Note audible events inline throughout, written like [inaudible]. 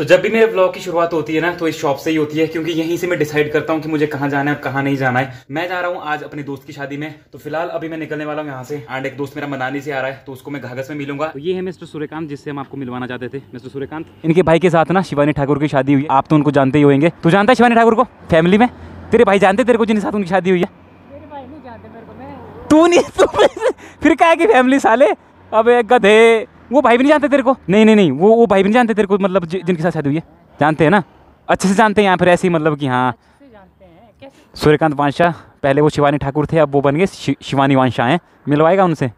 तो जब भी मेरे ब्लॉग की शुरुआत होती है ना तो इस शॉप से ही होती है क्योंकि यहीं से मैं डिसाइड करता हूँ कि मुझे कहाँ जाना है और कहाँ नहीं जाना है। मैं जा रहा हूँ आज अपने दोस्त की शादी में। तो फ़िलहाल अभी मैं निकलने वाला हूँ यहाँ से एंड एक दोस्त मेरा मनाली से आ रहा है तो उसको मैं घाघस में मिलूँगा। तो ये है मिस्टर सूर्यकांत जिससे हम आपको मिलवाना चाहते थे। मिस्टर सूर्यकांत इनके भाई के साथ ना शिवानी ठाकुर की शादी हुई आप तो उनको जानते ही होंगे। तू जानता है शिवानी ठाकुर को? फैमिली में? तेरे भाई जानते तेरे को जिनके साथ उनकी शादी हुई है? मेरे भाई नहीं जानते मेरे को मैं तू नहीं [laughs] फिर क्या है कि फैमिली साले? अब एक गधे। वो भाई भी नहीं जानते तेरे को? नहीं नहीं नहीं, वो वो भाई भी नहीं जानते तेरे को मतलब जिनके साथ शादी हुई है। जानते हैं ना? अच्छे से जानते हैं यहाँ फिर ऐसे ही मतलब कि हाँ। सूर्यकांत वांशा, पहले वो शिवानी ठाकुर थे, अब वो बन गए शिवानी वांशा हैं। मिलवाएगा उनसे?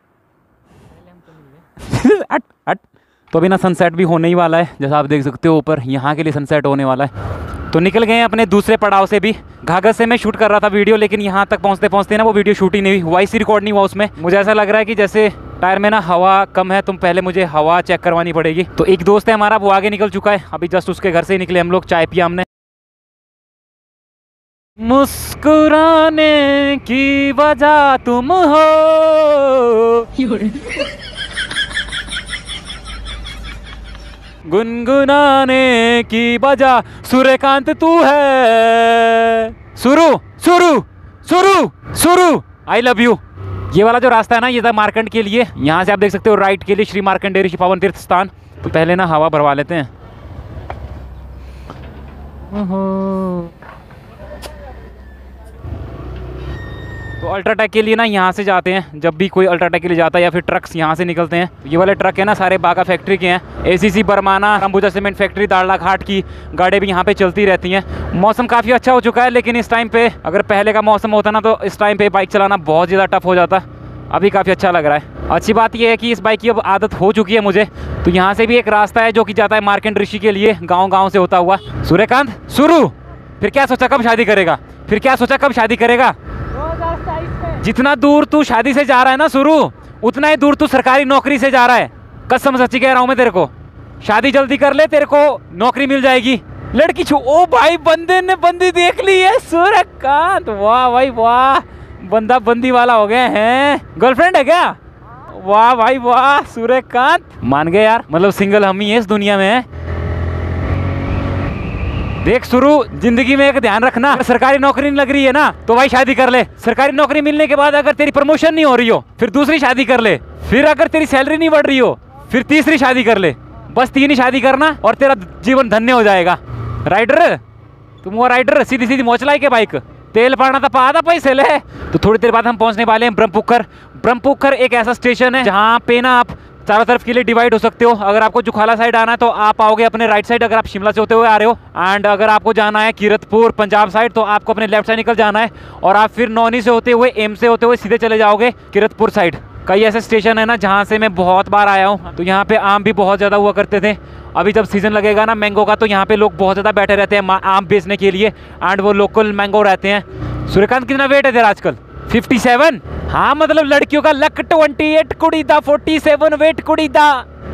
अट अट तो तो अभी ना सनसेट भी होने ही वाला है, जैसा आप देख सकते हो ऊपर, यहाँ के लिए सनसेट होने वाला है। तो निकल गए हैं अपने दूसरे पड़ाव से भी। घाघर से मैं शूट कर रहा था वीडियो लेकिन यहाँ तक पहुँचते पहुँचते ना वो वीडियो शूट ही नहीं हुई। वॉइस रिकॉर्ड नहीं हुआ उसमें। मुझे ऐसा लग रहा है कि जैसे टायर में ना हवा कम है, तुम पहले मुझे हवा चेक करवानी पड़ेगी। तो एक दोस्त है हमारा, वो आगे निकल चुका है। अभी जस्ट उसके घर से ही निकले, हम लोग चाय पिया हमने। मुस्कुराने की वजह तुम हो। गुनगुनाने की वजह सूर्यकांत तू है। सुरु सुरु सुरु सुरु। आई लव यू ये वाला जो रास्ता है ना, ये था मार्कंड के लिए। यहाँ से आप देख सकते हो राइट के लिए श्री मार्कंड ऋषि पावन तीर्थ स्थान। तो पहले ना हवा भरवा लेते हैं। तो अल्ट्राटेक के लिए ना यहाँ से जाते हैं, जब भी कोई अल्ट्राटेक के लिए जाता है या फिर ट्रक्स यहाँ से निकलते हैं। ये वाले ट्रक है ना, सारे बागा फैक्ट्री के हैं। ACC Barmana Ambuja cement factory Darla Ghat की गाड़ियाँ भी यहाँ पे चलती रहती हैं। मौसम काफ़ी अच्छा हो चुका है, लेकिन इस टाइम पे अगर पहले का मौसम होता ना तो इस टाइम पर बाइक चलाना बहुत ज़्यादा टफ हो जाता। अभी काफ़ी अच्छा लग रहा है। अच्छी बात यह है कि इस बाइक की अब आदत हो चुकी है मुझे। तो यहाँ से भी एक रास्ता है जो कि जाता है मार्केंड ऋषि के लिए गाँव गाँव से होता हुआ। सूर्यकांत, शुरू! फिर क्या सोचा, कब शादी करेगा? फिर क्या सोचा, कब शादी करेगा? जितना दूर तू शादी से जा रहा है ना शुरू उतना ही दूर तू सरकारी नौकरी से जा रहा है। कसम सच्ची कह रहा हूँ मैं तेरे को। शादी जल्दी कर ले तेरे को नौकरी मिल जाएगी। लड़की छू ओ भाई बंदे ने बंदी देख ली है सूर्यकांत वाह भाई वाह। बंदा बंदी वाला हो गए हैं। गर्लफ्रेंड है क्या? वाह भाई वाह सूर्यकांत मान गए यार मतलब सिंगल हम ही है इस दुनिया में। देख शुरू ज़िंदगी में एक ध्यान रखना। सरकारी नौकरी नहीं लग रही है ना तो भाई शादी कर ले। सरकारी नौकरी मिलने के बाद अगर तेरी प्रमोशन नहीं हो रही हो, फिर दूसरी शादी कर ले। फिर अगर तेरी सैलरी नहीं बढ़ रही हो, फिर तीसरी शादी कर ले। बस तीन ही शादी करना और तेरा जीवन धन्य हो जाएगा। राइडर तुम वो राइडर सीधी सीधी मोचलाई के बाइक तेल पाना था था पैसे, ले। तो थोड़ी देर बाद हम पहुँचने वाले हैं ब्रह्मपुक्कर ब्रह्मपुक्कर एक ऐसा स्टेशन है जहाँ पे ना आप चारों तरफ़ के लिए डिवाइड हो सकते हो। अगर आपको जुखाला साइड आना है तो आप आओगे अपने राइट साइड अगर आप शिमला से होते हुए आ रहे हो। एंड अगर आपको जाना है कीरतपुर, पंजाब साइड तो आपको अपने लेफ़्ट साइड निकल जाना है। और आप फिर नौनी से होते हुए, एम से होते हुए सीधे चले जाओगे कीरतपुर साइड कई ऐसे स्टेशन है ना, जहाँ से मैं बहुत बार आया हूँ। तो यहाँ पे आम भी बहुत ज़्यादा हुआ करते थे। अभी जब सीज़न लगेगा ना मैंगो का तो यहाँ पे लोग बहुत ज़्यादा बैठे रहते हैं आम बेचने के लिए। एंड वो लोकल मैंगो रहते हैं। सूर्यकांत कितना वेट है तेरा आजकल? 57 हाँ मतलब लड़कियों का लक 28 कुड़ी था फोर्टी सेवन वेट कुड़ी था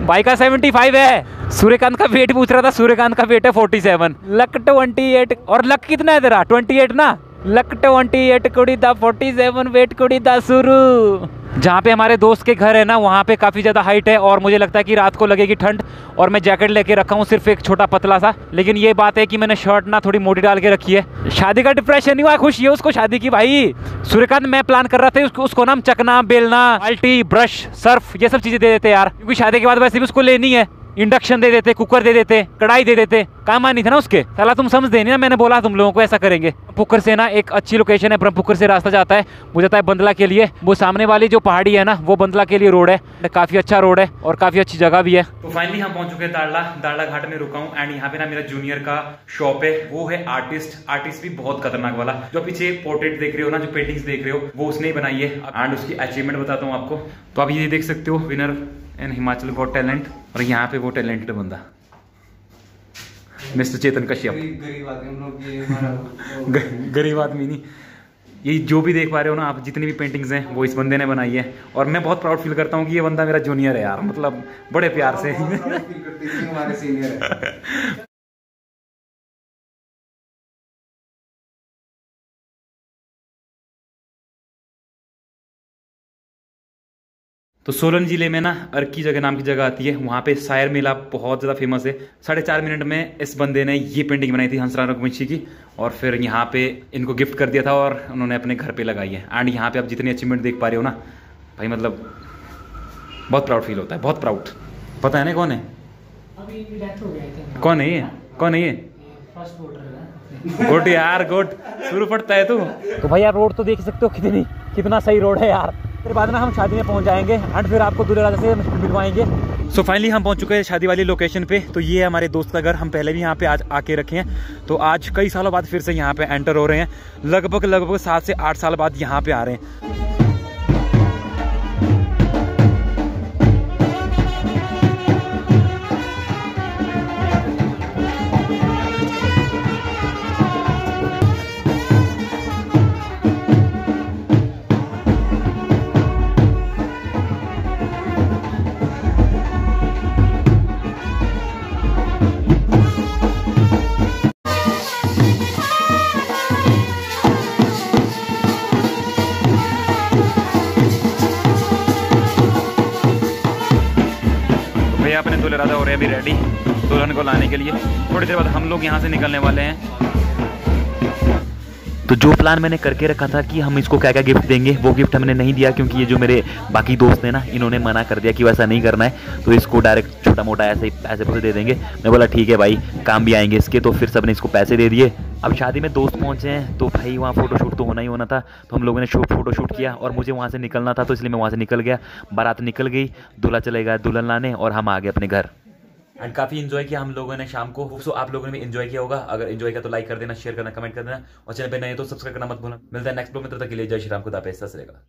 भाई का 75 है। सूर्यकांत का वेट पूछ रहा था, सूर्यकांत का वेट है 47 लक 28 और लक कितना है तेरा? 28 ना? लक 28 कुड़ी दा 47 वेट कुड़ी दा शुरू। जहाँ पे हमारे दोस्त के घर है ना वहाँ पे काफ़ी ज़्यादा हाइट है और मुझे लगता है कि रात को लगेगी ठंड और मैं जैकेट लेके रखा हूँ सिर्फ़ एक छोटा पतला सा। लेकिन ये बात है कि मैंने शर्ट ना थोड़ी मोटी डाल के रखी है। शादी का डिप्रेशन नहीं हुआ खुशी है उसको शादी की भाई। सूर्यकांत मैं प्लान कर रहा था उसको, उसको ना हम चकना बेलना बाल्टी ब्रश सर्फ ये सब चीज़ें दे देते यार। क्योंकि शादी के बाद वैसे भी उसको लेनी है। इंडक्शन दे देते, कुकर दे देते, कढ़ाई दे देते। काम आनी था ना उसके? साला तुम समझ देनी ना मैंने बोला तुम लोगों को ऐसा करेंगे। पुकर से ना एक अच्छी लोकेशन है, ब्रह्मपुकर से रास्ता जाता है। वो जाता है बंदला के लिए। वो सामने वाली जो पहाड़ी है ना, वो बंदला के लिए रोड है। काफ़ी अच्छा रोड है और काफ़ी अच्छी जगह भी है। तो फाइनली हम पहुँच चुके हैं दाड़ला दाड़ला घाट में रुका हूँ एंड यहाँ पे ना मेरा जूनियर का शॉप है। वो है आर्टिस्ट आर्टिस्ट भी बहुत खतरनाक वाला। जो पीछे पोर्ट्रेट देख रहे हो ना, जो पेंटिंग्स देख रहे हो, वो उसने ही बनाई है। एंड उसकी अचीवमेंट बताता हूँ आपको। तो आप ये देख सकते हो winner and Himachal got talent और यहाँ पे वो टैलेंटेड बंदा। मिस्टर चेतन कश्यप। गरीब आदमी हम ये [laughs] हमारा वो- ग- गरीब आदमी नहीं। ये जो भी देख पा रहे हो ना आप जितनी भी पेंटिंग्स हैं वो इस बंदे ने बनाई है। और मैं बहुत प्राउड फील करता हूँ कि ये बंदा मेरा जूनियर है यार मतलब बड़े प्यार से। हमारे सीनियर है। [laughs] तो सोलन ज़िले में ना अर्की जगह नाम की जगह आती है। वहाँ पे शायर मेला बहुत ज़्यादा फ़ेमस है। साढ़े चार मिनट में इस बंदे ने ये पेंटिंग बनाई थी हंसराज रघुवंशी की और फिर यहाँ पे इनको गिफ्ट कर दिया था और उन्होंने अपने घर पे लगाई है। एंड यहाँ पे आप जितनी अचीवमेंट देख पा रहे हो ना भाई मतलब बहुत प्राउड फील होता है बहुत प्राउड पता है ना कौन है? अभी इनकी डेथ हो गई थी कौन है ये? कौन है ये? है गुड यार गुड शुरू पड़ता है तू। तो भाई यार रोड तो देख सकते हो कितनी कितना सही रोड है यार। फिर बाद में हम शादी में पहुँच जाएँगे एंड फिर आपको दूर से मिलवाएँगे। सो फाइनली हम पहुँच चुके हैं शादी वाली लोकेशन पे। तो ये है हमारे दोस्त का घर। हम पहले भी यहाँ पे आज आके रखे हैं। तो आज कई सालों बाद फिर से यहाँ पे एंटर हो रहे हैं। लगभग लगभग सात से आठ साल बाद यहाँ पे आ रहे हैं। भैया था और अभी रेडी दुल्हन को लाने के लिए। थोड़ी देर बाद हम लोग यहाँ से निकलने वाले हैं। तो जो प्लान मैंने करके रखा था कि हम इसको क्या क्या गिफ्ट देंगे, वो गिफ्ट हमने नहीं दिया क्योंकि ये जो मेरे बाकी दोस्त हैं ना, इन्होंने मना कर दिया कि वैसा नहीं करना है। तो इसको डायरेक्ट छोटा मोटा ऐसे ही पैसे पैसे दे देंगे। मैं बोला, ठीक है भाई, काम भी आएँगे इसके तो फिर सबने इसको पैसे दे दिए। अब शादी में दोस्त पहुँचे हैं तो भाई वहाँ फोटोशूट तो होना ही होना था तो हम लोगों ने शूट फोटोशूट किया और मुझे वहाँ से निकलना था तो इसलिए मैं वहाँ से निकल गया। बारात निकल गई, दूल्हा चले गया दुल्हन लाने और हम आ गए अपने घर। एंड काफ़ी इन्जॉय किया हम लोगों ने शाम को। सो आप लोगों ने भी इन्जॉय किया होगा। अगर इन्जॉय किया तो लाइक कर देना शेयर करना कमेंट कर देना। और चैनल पर नए तो सब्सक्राइब करना मत भूलना। मिलता है नेक्स्ट ब्लॉग में, तब तक के लिए जय श्री राम, खुदा पैसा रहेगा